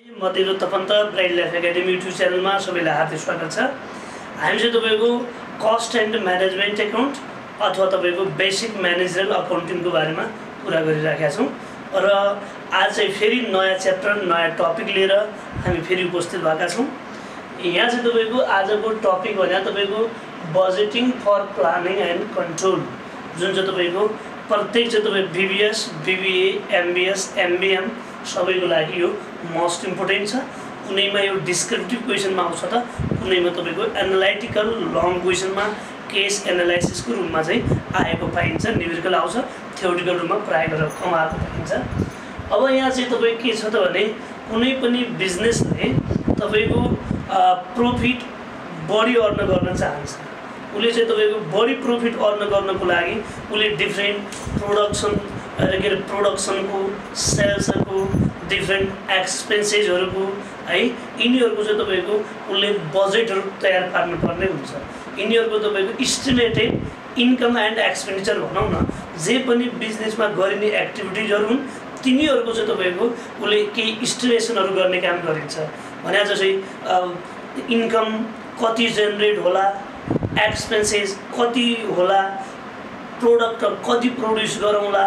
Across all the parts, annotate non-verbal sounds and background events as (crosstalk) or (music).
म तेरो तपन्त ब्राइड लाइफ एकाडेमी युट्युब च्यानलमा सबैलाई हार्दिक स्वागत छ। हामी चाहिँ तपाईँको कस्ट एन्ड म्यानेजमेन्ट एकाउन्ट अथवा तपाईँको बेसिक म्यानेजरल अकाउन्टिङको बारेमा कुरा गरिराखेका छौँ। र आज चाहिँ फेरि नयाँ च्याप्टर नयाँ टपिक लिएर हामी फेरि उपस्थित भएका छौँ। यहाँ चाहिँ तपाईँको आजको टपिक भने तपाईँको budgeting for planning and control जुन चाहिँ तपाईँको प्रत्येक चाहिँ तपाईँ बिबिएस बिबिए एमबिएस एमबिएम सबैको लागि यो मोस्ट इम्पोर्टेन्ट छ। कुनैमा यो डिस्क्रिप्टिभ क्वेसनमा आउँछ त कुनैमा तपाईँको एनालाइटिकल लङ क्वेसनमा केस एनालाइसिसको रूपमा चाहिँ आएको पाइन्छ न्युमेरिकल आउँछ थ्योरिटिकल रूपमा प्रायः गरेर कम आएको पाइन्छ। अब यहाँ चाहिँ तपाईँ के छ त भने कुनै पनि बिजनेसले तपाईँको प्रोफिट बढी अर्न गर्न चाहन्छ। उसले चाहिँ तपाईँको बढी प्रोफिट अर्न गर्नको लागि उसले डिफ्रेन्ट प्रोडक्सन के अरे प्रोडक्सनको सेल्सहरूको डिफ्रेन्ट एक्सपेन्सेसहरूको है यिनीहरूको चाहिँ तपाईँको उसले बजेटहरू तयार पार्नुपर्ने हुन्छ। यिनीहरूको तपाईँको इस्टिमेटेड इन्कम एन्ड एक्सपेन्डिचर भनौँ न जे पनि बिजनेसमा गरिने एक्टिभिटिजहरू हुन् तिनीहरूको चाहिँ तपाईँको उसले केही इस्टिमेसनहरू गर्ने काम गरिन्छ। भने जस्तै इन्कम कति जेनेरेट होला एक्सपेन्सेस कति होला प्रोडक्ट कति प्रड्युस गरौँला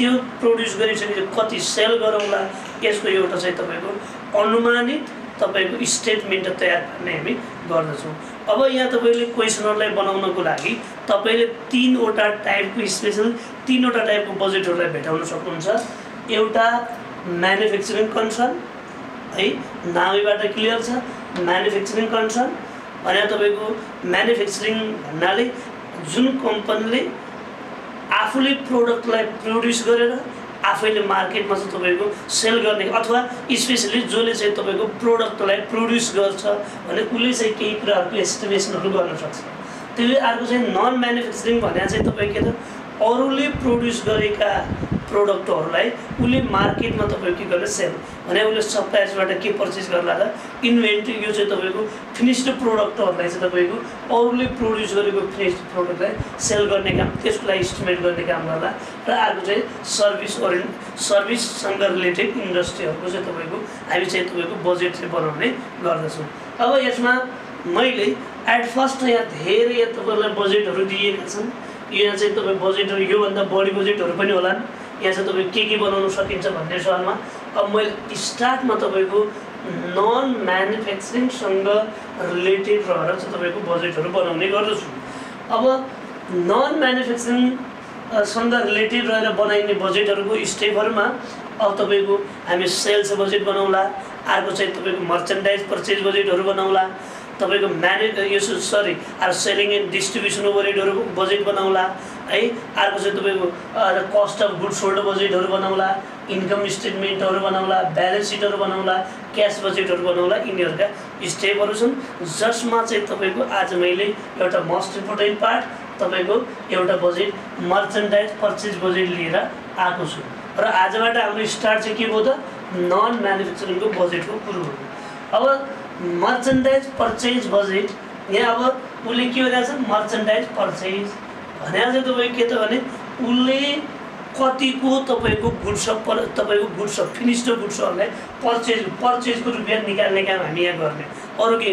त्यो प्रड्युस गरिसकेपछि कति सेल गरौँला यसको एउटा चाहिँ तपाईँको अनुमानित तपाईँको स्टेटमेन्ट तयार पार्ने हामी गर्दछौँ। अब यहाँ तपाईँले क्वेसनहरूलाई बनाउनको लागि तपाईँले तिनवटा टाइपको स्पेसल तिनवटा टाइपको बजेटहरूलाई भेटाउन सक्नुहुन्छ। एउटा म्यानुफ्याक्चरिङ कन्सर्न है नामैबाट क्लियर छ म्यानुफ्याक्चरिङ कन्सर्न भने तपाईँको म्यानुफ्याक्चरिङ भन्नाले जुन कम्पनीले आफूले प्रोडक्टलाई प्रड्युस गरेर आफैले मार्केटमा चाहिँ तपाईँको सेल गर्ने अथवा स्पेसली जसले चाहिँ तपाईँको प्रोडक्टलाई प्रड्युस गर्छ भने उसले चाहिँ केही कुराहरूको एस्टिमेसनहरू गर्न सक्छ। त्यसले अर्को चाहिँ नन म्यानुफ्याक्चरिङ भने चाहिँ तपाईँ के त अरूले प्रड्युस गरेका प्रोडक्टहरूलाई उसले मार्केटमा तपाईँको के गर्ने सेल भने उसले सप्लायर्सबाट के पर्चेस गर्ला त? इन्भेन्ट्री यो चाहिँ तपाईँको फिनिस्ड प्रोडक्टहरूलाई चाहिँ तपाईँको अरूले प्रड्युस गरेको फिनिस्ड प्रोडक्टलाई सेल गर्ने काम त्यसको लागि इस्टिमेट गर्ने काम गर्ला। र अर्को चाहिँ सर्भिस ओरिएन्ट सर्भिससँग रिलेटेड इन्डस्ट्रीहरूको चाहिँ तपाईँको हामी चाहिँ तपाईँको बजेट चाहिँ बनाउने गर्दछौँ। अब यसमा मैले एट फर्स्ट यहाँ धेरै यहाँ बजेटहरू दिएका छन्। यहाँ चाहिँ तपाईँ बजेटहरू योभन्दा बढी बजेटहरू पनि होलान्। यहाँ चाहिँ तपाईँ के के बनाउन सकिन्छ भन्ने सवालमा। अब मैले स्टार्टमा तपाईँको नन म्यानुफ्याक्चरिङसँग रिलेटेड रहेर चाहिँ तपाईँको बजेटहरू बनाउने गर्दछु। अब नन म्यानुफ्याक्चरिङसँग रिलेटेड रहेर बनाइने बजेटहरूको स्टेपहरूमा अब तपाईँको हामी सेल्स बजेट बनाउँला अर्को चाहिँ तपाईँको मर्चेन्डाइज परचेज बजेटहरू बनाउँला तपाईँको म्याने यो सरी अब सेलिङ एन्ड डिस्ट्रिब्युसन ओभरहेडहरू बजेट बनाउँला है। अर्को चाहिँ तपाईँको कस्ट अफ गुड सोल्ड बजेटहरू बनाउँला इन्कम स्टेटमेन्टहरू बनाउँला ब्यालेन्स सिटहरू बनाउँला क्यास बजेटहरू बनाउँला यिनीहरूका स्टेपहरू छन्। जसमा चाहिँ तपाईँको आज मैले एउटा मोस्ट इम्पोर्टेन्ट पार्ट तपाईँको एउटा बजेट मर्चेन्डाइज पर्चेज बजेट लिएर आएको छु। र आजबाट हाम्रो स्टार्ट चाहिँ के भयो त? नन म्यानुफ्याक्चरिङको बजेटको कुरो हो। अब मर्चेन्डाइज पर्चेज बजेट यहाँ अब उसले के भइरहेको छ? मर्चेन्डाइज पर्चेज भने चाहिँ तपाईँको के त भने उसले कतिको तपाईँको गुड्स पर तपाईँको गुड्स फिनिस्ड गुड्सहरूलाई पर्चेज पर्चेजको रुपियाँ निकाल्ने काम हामी यहाँ गर्ने। अरू के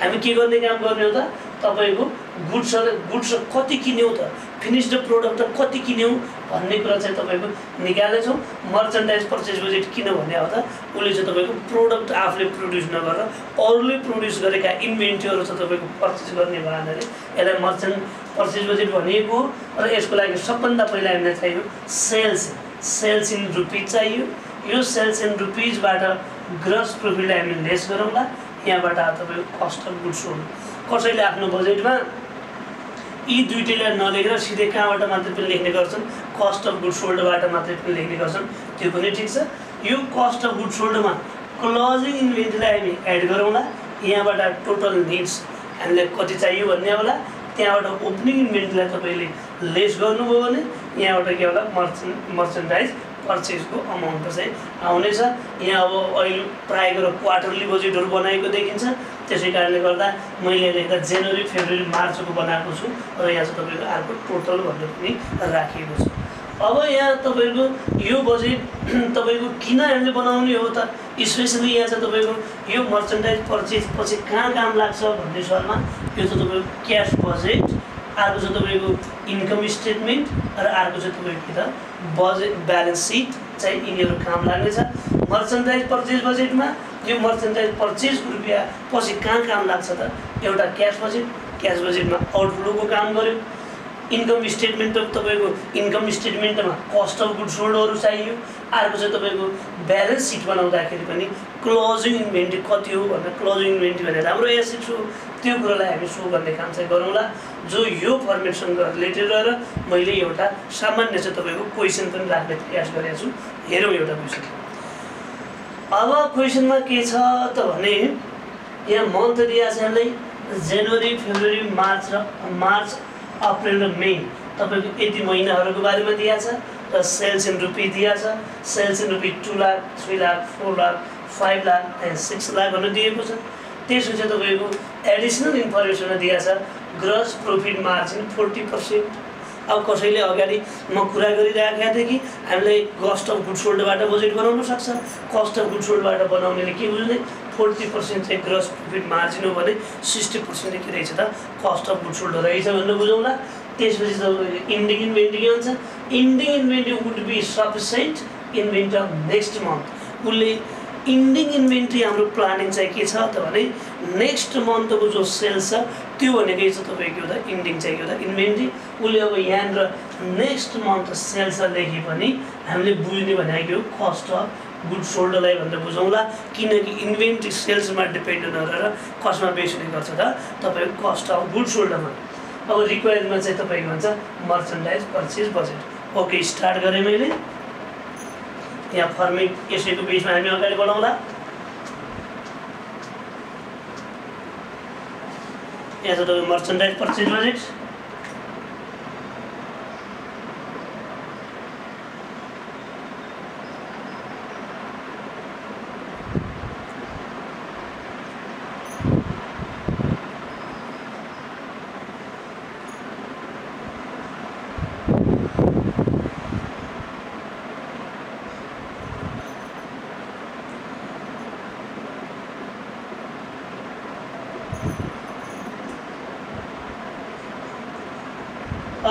हामी के गर्ने काम गर्ने हो त? तपाईँको गुड्सहरू गुड्स कति किन्यौँ त? फिनिस्ड प्रोडक्ट कति किन्यौँ? भन्ने कुरा चाहिँ तपाईँको निकाल्नेछौँ मर्चेन्डाइज पर्चेज बजेट किन भन्ने हो त उसले चाहिँ तपाईँको प्रोडक्ट आफूले प्रड्युस नगरेर अरूले प्रड्युस गरेका इन्भेन्ट्रीहरू चाहिँ तपाईँको पर्चेस गर्ने भएनाले यसलाई मर्चेन्ट पर्चेज बजेट भनिएको हो र यसको लागि सबभन्दा पहिला हामीलाई चाहियो सेल्स सेल्स इन रुपिज चाहियो। यो सेल्स इन रुपिजबाट ग्रस प्रोफिटलाई हामी लेस गरौँला। यहाँबाट तपाईँको कस्ट अफ गुड्स हो। कसैले आफ्नो बजेटमा यी दुइटैलाई नलेखेर सिधै कहाँबाट मात्रै पनि लेख्ने गर्छन् कस्ट अफ गुड सोल्डबाट मात्रै पनि लेख्ने गर्छन्। त्यो पनि ठिक छ। यो कस्ट अफ गुड सोल्डमा क्लोजिङ इन्भेन्ट्रीलाई हामी एड गरौँला। यहाँबाट टोटल निड्स हामीलाई कति चाहियो भन्ने होला। त्यहाँबाट ओपनिङ इन्भेन्ट्रीलाई तपाईँले लेस गर्नुभयो भने यहाँबाट के होला? मर्चेन मर्चेन्डाइज पर्चेजको अमाउन्ट चाहिँ आउनेछ। यहाँ अब अहिले प्रायः गरेर क्वार्टरली बजेटहरू बनाएको देखिन्छ। त्यसै कारणले गर्दा मैले लेख्दा जनवरी फेब्रुअरी मार्चको बनाएको छु र यहाँ चाहिँ तपाईँको अर्को टोटल भनेर पनि राखिएको छ। अब यहाँ तपाईँको यो बजेट (clears throat) तपाईँको किन हामीले बनाउने हो त स्पेसली यहाँ चाहिँ तपाईँको यो मर्चेन्डाइज पर्चेज पछि कहाँ काम लाग्छ भन्ने सवालमा यो चाहिँ तपाईँको क्यास बजेट अर्को चाहिँ तपाईँको इन्कम स्टेटमेन्ट र अर्को चाहिँ तपाईँको त बजेट ब्यालेन्स सिट चाहिँ यिनीहरू काम लाग्नेछ। मर्चेन्डाइज पर्चेज बजेटमा यो मर्चेन्डाइज पर्चेजको रुपियाँ पछि कहाँ काम लाग्छ त? एउटा क्यास बजेट क्यास बजेटमा आउटफ्लोको काम गर्यो। इन्कम स्टेटमेन्ट तपाईँको इन्कम स्टेटमेन्टमा कस्ट अफ गुड सोल्डहरू चाहियो। अर्को चाहिँ तपाईँको ब्यालेन्स सिट बनाउँदाखेरि पनि क्लोजिङ इन्भेन्ट्री कति हो भनेर क्लोजिङ इन्भेन्ट्री भनेर राम्रो एसेट्स हो त्यो कुरोलाई हामी सो गर्ने काम चाहिँ गरौँला। जो यो फर्मेटसँग रिलेटेड रहेर मैले एउटा सामान्य चाहिँ तपाईँको क्वेसन पनि राख्ने प्रयास गरेको छु। हेरौँ एउटा क्वेसन अब क्वेसनमा के छ त भने यहाँ मन्थ दिएको छ हामीलाई जनवरी फेब्रुअरी मार्च र मार्च अप्रेल र मे तपाईँको यति महिनाहरूको बारेमा दिएको छ र सेल्स इन रुपी दिएको छ। Sales in rupee two lakh three lakh four lakh five lakh and six lakh भनेर दिएको छ। त्यसपछि तपाईँको एडिसनल इन्फर्मेसन दिएको छ gross profit margin forty percent. अब कसैले अगाडि म कुरा गरिरहेको थिएँ कि हामीले कस्ट अफ गुड सोल्डबाट बजेट बनाउन सक्छ? कस्ट अफ गुड सोल्डबाट बनाउनेले के बुझ्ने? फोर्टी पर्सेन्ट चाहिँ ग्रस प्रफिट मार्जिन हो भने सिक्सटी पर्सेन्ट के रहेछ त? कस्ट अफ गुड सोल्ड रहेछ भनेर बुझौँला। त्यसपछि तपाईँको इन्डिङ इन्भेन्ट्री के भन्छ? Ending inventory would be sufficient inventory of next month उसले इन्डिङ इन्भेन्ट्री हाम्रो प्लानिङ चाहिँ के छ त भने नेक्स्ट मन्थको जो सेल्स छ त्यो भनेकै छ तपाईँको एउटा इन्डिङ चाहिँ एउटा इन्भेन्ट्री। उसले अब यहाँनिर नेक्स्ट मन्थ सेल्स लेखे पनि हामीले बुझ्ने भनेको हो कस्ट अफ गुड सोल्डरलाई भनेर बुझौँला किनकि इन्भेन्ट्री सेल्समा डिपेन्ड नरहेर कसमा बेच्ने गर्छ त तपाईँको कस्ट अफ गुड सोल्डरमा अब रिक्वायरमा चाहिँ तपाईँको भन्छ merchandise purchase budget okay start गरेँ मैले। यहाँ फर्मेट यसैको बिचमा हामी अगाडि बढाउँला। यहाँ छ तपाईँको मर्चेन्डाइज पर्चेज बजेट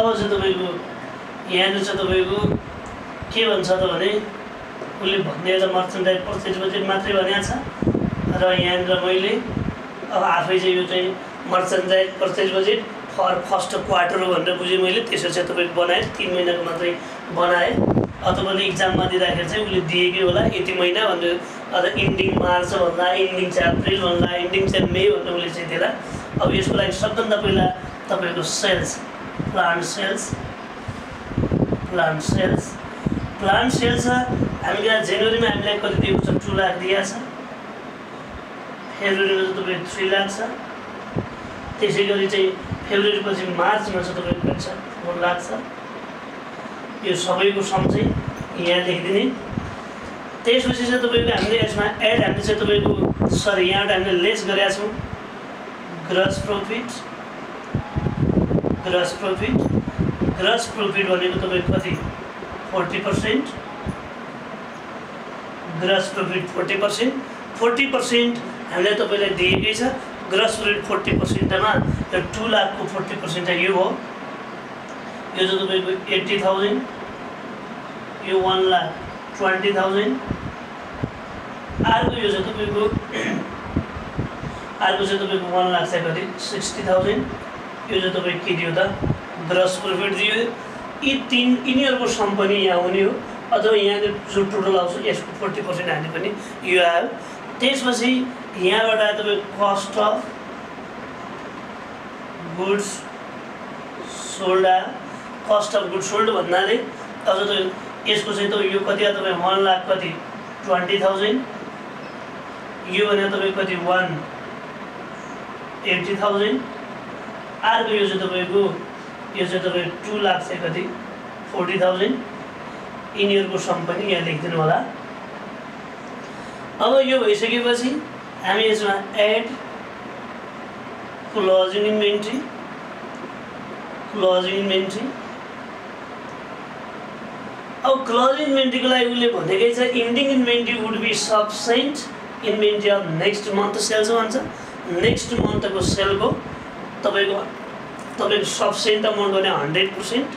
अब चाहिँ तपाईँको यहाँनिर चाहिँ तपाईँको के भन्छ त भने उसले भन्ने एउटा मर्चेन्डाइज पर्चेज बजेट मात्रै भनेको छ। र यहाँनिर मैले अब आफै चाहिँ यो चाहिँ merchandise purchase budget for first quarter भनेर बुझेँ मैले त्यसो चाहिँ तपाईँको बनाएँ तिन महिनाको मात्रै बनाएँ। तपाईँले इक्जाममा दिँदाखेरि चाहिँ उसले दिएकै होला यति महिना भनेर अझ इन्डिङ मार्च भन्दा इन्डिङ चाहिँ अप्रिल भन्दा इन्डिङ चाहिँ मे भनेर उसले चाहिँ दिएला। अब यसको लागि सबभन्दा पहिला तपाईँको sales plant sales plant sales plant sales हामीले यहाँ जनवरीमा हामीलाई कति दिएको छ टु लाख दिएको छ फेब्रुअरीमा चाहिँ तपाईँको थ्री लाख छ त्यसै गरी चाहिँ फेब्रुअरी पछि मार्चमा चाहिँ तपाईँको कति छ फोर लाख छ यो सबैको सम चाहिँ यहाँ लेखिदिने त्यसपछि चाहिँ तपाईँको हामीले यसमा एड हामीले चाहिँ तपाईँको सरी यहाँबाट हामीले लेस गरेका छौँ gross profit gross profit gross profit भनेको तपाईँको कति? Forty percent gross profit forty percent forty percent हामीलाई तपाईँलाई दिएकै छ। ग्रस प्रफिट फोर्टी पर्सेन्टमा यो टु लाखको फोर्टी पर्सेन्ट यो हो। यो चाहिँ तपाईँको एट्टी थाउजन्ड यो वान लाख ट्वेन्टी थाउजन्ड अर्को यो चाहिँ तपाईँको (clears throat) अर्को चाहिँ तपाईँको वान लाख चाहिँ कति? सिक्सटी थाउजन्ड यो चाहिँ तपाईँ के दियो त ग्रस प्रफिट दियो यी तिन यिनीहरूको सम पनि यहाँ हुने हो अथवा यहाँको जो टोटल आउँछ यसको फोर्टी पर्सेन्ट हाल्ने पनि यो आयो त्यसपछि यहाँबाट तपाईँको कस्ट अफ गुड्स सोल्ड आयो कस्ट अफ गुड सोल्ड भन्नाले अझ त यसको चाहिँ तपाईँ यो कति आयो तपाईँ वान लाख कति ट्वेन्टी थाउजन्ड यो भने तपाईँको कति वान एट्टी थाउजन्ड अर्को यो चाहिँ तपाईँको यो चाहिँ तपाईँ टु लाख चाहिँ कति फोर्टी थाउजन्ड यिनीहरूको सम पनि यहाँ लेखिदिनु होला। अब यो भइसकेपछि हामी यसमा add closing inventory closing inventory अब क्लोजिङ इन्भेन्ट्रीको लागि उसले भनेकै छ ending inventory would be sufficient inventory of next month sales भन्छ। नेक्स्ट मन्थको सेलको तपाईँको तपाईँको सफिसेन्ट अमाउन्ट भने हन्ड्रेड पर्सेन्ट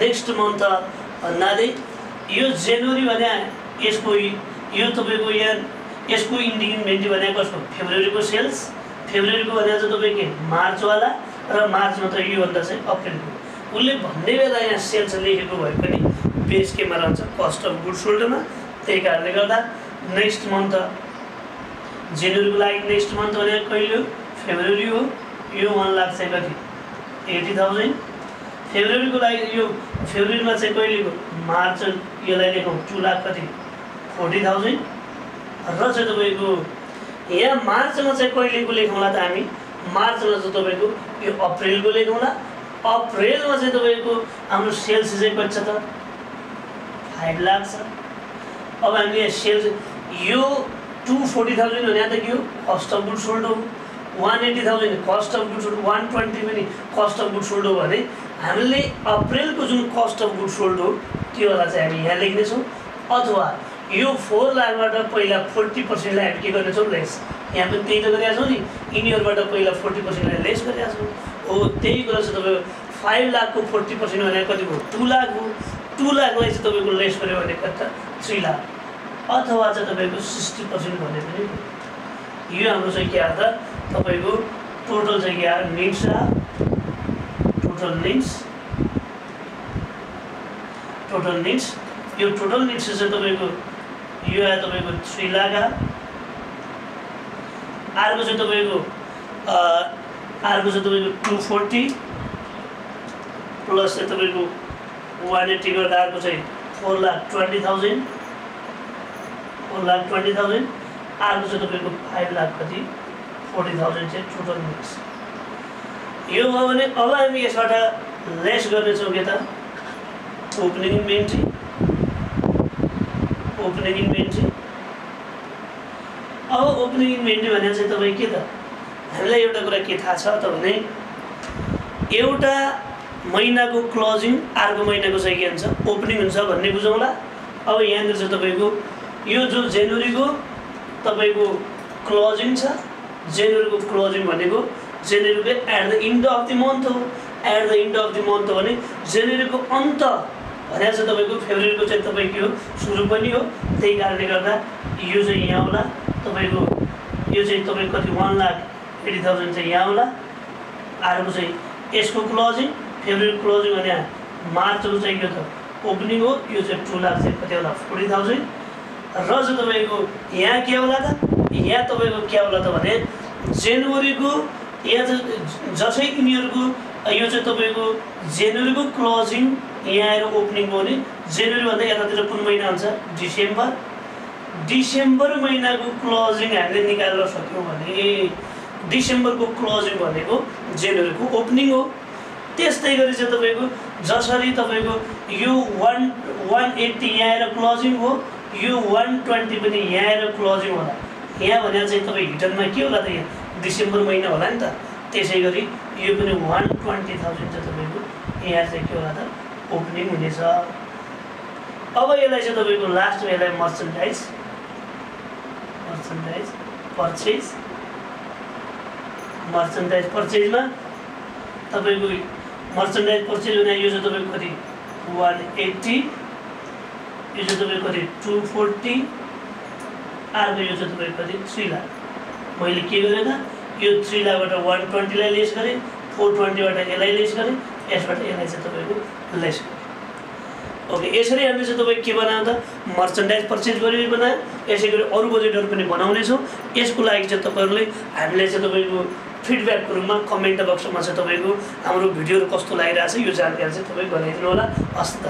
नेक्स्ट मन्थ भन्नाले यो जनवरी भने यसको यो तपाईँको यहाँ यसको इन्डिङ इन्भेन्ट्री भने कसको? फेब्रुअरीको सेल्स फेब्रुअरीको भने चाहिँ तपाईँको मार्चवाला र मार्चमा त योभन्दा चाहिँ अप्रिलको। उसले भन्ने बेला यहाँ सेल्स लेखेको भए पनि बेस केमा रहन्छ कस्ट अफ गुड सोल्डरमा त्यही कारणले गर्दा नेक्स्ट मन्थ जनवरीको लागि नेक्स्ट मन्थ भने कहिले हो? फेब्रुअरी हो। यो वान लाख चाहिँ कति? एटी थाउजन्ड फेब्रुअरीको लागि यो फेब्रुअरीमा चाहिँ कहिलेको? मार्च यसलाई लेखौँ टु लाख कति? फोर्टी थाउजन्ड र चाहिँ तपाईँको यहाँ मार्चमा चाहिँ कहिलेको लेखौँला त हामी? मार्चमा चाहिँ तपाईँको यो अप्रिलको लेखौँला अप्रिलमा चाहिँ तपाईँको हाम्रो सेल्स चाहिँ कति छ त? फाइभ लाख छ। अब हामीले सेल्स यो टु फोर्टी थाउजन्ड भने त के हो? कस्ट अफ गुड सोल्ड हो। One eighty thousand cost of good sold one twenty पनि कस्ट अफ गुड सोल्ड हो भने हामीले अप्रिलको जुन कस्ट अफ गुड सोल्ड हो त्योलाई चाहिँ हामी यहाँ लेख्नेछौँ। अथवा यो फोर लाखबाट पहिला फोर्टी पर्सेन्टलाई हामी के गर्नेछौँ? लेस यहाँ पनि त्यही त गरिरहेको छौँ नि। यिनीहरूबाट पहिला फोर्टी पर्सेन्टलाई लेस गरिरहेको छौँ हो त्यही कुरा चाहिँ तपाईँको फाइभ लाखको फोर्टी पर्सेन्ट भने कति भयो? टु लाख हो। टु लाखलाई चाहिँ तपाईँको लेस गऱ्यो भने कति थ्री लाख। अथवा चाहिँ तपाईँको सिक्सटी पर्सेन्ट भने पनि। यो हाम्रो चाहिँ के त तपाईँको टोटल चाहिँ निड्स आयो टोटल निड्स टोटल निड्स यो टोटल निड्स चाहिँ तपाईँको यो आयो तपाईँको थ्री लाख अर्को चाहिँ तपाईँको अर्को चाहिँ तपाईँको टु फोर्टी प्लस चाहिँ तपाईँको वान एट्टी गर्दा अर्को चाहिँ four lakh twenty thousand four lakh twenty thousand अर्को चाहिँ तपाईँको फाइभ लाख कति? फोर्टी थाउजन्ड चाहिँ टोटल मिक्स यो भयो भने अब हामी यसबाट लेस गर्नेछौँ के त ओपनिङ इन्भेन्ट्री ओपनिङ इन्भेन्ट्री अब ओपनिङ इन्भेन्ट्री भने चाहिँ तपाईँ के त हामीलाई एउटा कुरा के थाहा छ त भने एउटा महिनाको क्लोजिङ अर्को महिनाको चाहिँ के हुन्छ ओपनिङ हुन्छ भन्ने बुझौँला अब यहाँनिर चाहिँ तपाईँको यो जो जनवरीको तपाईँको क्लोजिङ छ जनवरीको क्लोजिङ भनेको जनवरीको at the end of the month हो। At the end of the month हो भने जनवरीको अन्त भने चाहिँ तपाईँको फेब्रुअरीको चाहिँ तपाईँ के हो सुरु पनि हो। त्यही कारणले गर्दा यो चाहिँ यहाँ होला। तपाईँको यो चाहिँ तपाईँको कति वान लाख एटी थाउजन्ड चाहिँ यहाँ होला। अर्को चाहिँ यसको क्लोजिङ फेब्रुअरी क्लोजिङ भने मार्चको चाहिँ यो त ओपनिङ हो। यो चाहिँ टु लाख चाहिँ कति होला? फोर्टी थाउजन्ड र चाहिँ तपाईँको यहाँ के होला त? यहाँ तपाईँको के होला त भने जनवरीको यहाँ जसै यिनीहरूको यो चाहिँ तपाईँको जनवरीको क्लोजिङ यहाँ आएर ओपनिङ हो भने जनवरीभन्दा यतातिर कुन महिना हुन्छ? डिसेम्बर। डिसेम्बर महिनाको क्लोजिङ हामीले निकालेर सक्यौँ भने डिसेम्बरको क्लोजिङ भनेको जनवरीको ओपनिङ हो। त्यस्तै गरी चाहिँ तपाईँको जसरी तपाईँको यो वान वान एट्टी यहाँ आएर क्लोजिङ हो यो वान ट्वेन्टी पनि यहाँ आएर क्लोजिङ होला। यहाँ भने चाहिँ तपाईँ हिटरमा के होला त यहाँ डिसेम्बर महिना होला नि त? त्यसै गरी यो पनि वान ट्वेन्टी थाउजन्ड चाहिँ तपाईँको यहाँ चाहिँ के होला त ओपनिङ हुनेछ। अब यसलाई चाहिँ तपाईँको लास्टमा यसलाई मर्चन्डाइज मर्चन्डाइज पर्चेज मर्चन्डाइज पर्चेजमा तपाईँको मर्चन्डाइज पर्चेज भने यो चाहिँ तपाईँको कति? वान एट्टी यो चाहिँ तपाईँको कति? टु फोर्टी अर्को यो चाहिँ तपाईँको कति थ्री मैले के गरेँ त यो थ्री लाखबाट वान ट्वेन्टीलाई लेस गरेँ फोर ट्वेन्टीबाट यसलाई लेस गरेँ यसबाट यसलाई चाहिँ तपाईँको लेस गरेँ। ओके यसरी हामीले चाहिँ तपाईँ के बनायो त? मर्चन्डाइज पर्चेज गरेर बनायो। यसै गरी अरू बजेटहरू पनि बनाउनेछौँ। यसको लागि चाहिँ तपाईँहरूले हामीले चाहिँ तपाईँको फिडब्याकको रूपमा कमेन्ट बक्समा चाहिँ तपाईँको हाम्रो भिडियोहरू कस्तो लागिरहेको छ यो जानकारी चाहिँ तपाईँ गराइदिनु होला हस्त